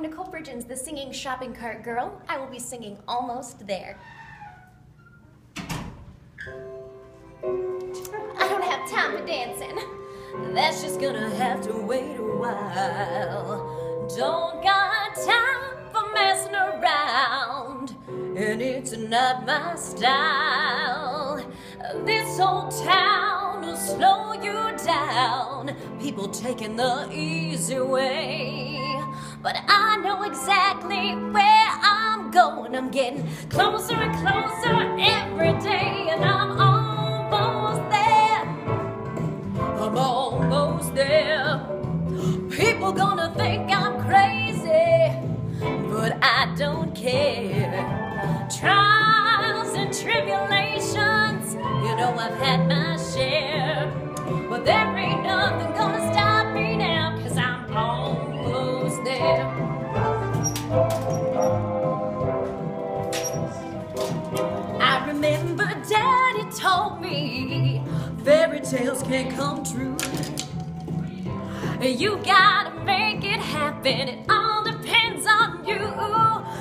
Nicole Bridgens, the singing shopping cart girl. I will be singing Almost There. I don't have time for dancing. That's just gonna have to wait a while. Don't got time for messing around, and it's not my style. This old town will slow you down. People taking the easy way. Exactly where I'm going. I'm getting closer and closer every day, and I'm almost there. I'm almost there. People gonna think I'm crazy, but I don't care. Trials and tribulations, you know I've had my share. Me fairy tales can't come true. You gotta make it happen, it all depends on you.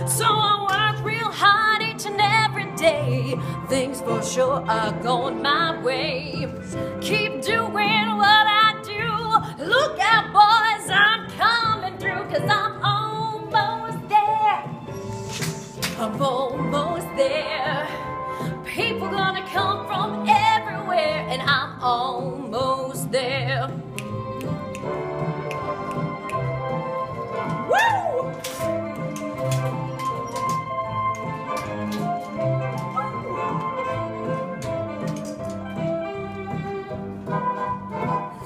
So I work real hard each and every day. Things for sure are going my way. Keep doing what I do. Look out, boys, I'm coming through, cause I'm almost there. I'm almost there. People gonna come from and I'm almost there. Woo!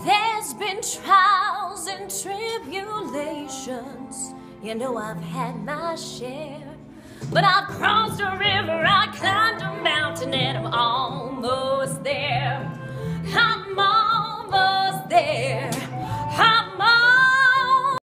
There's been trials and tribulations. You know I've had my share. But I've crossed a river, I climbed a mountain, and I'm almost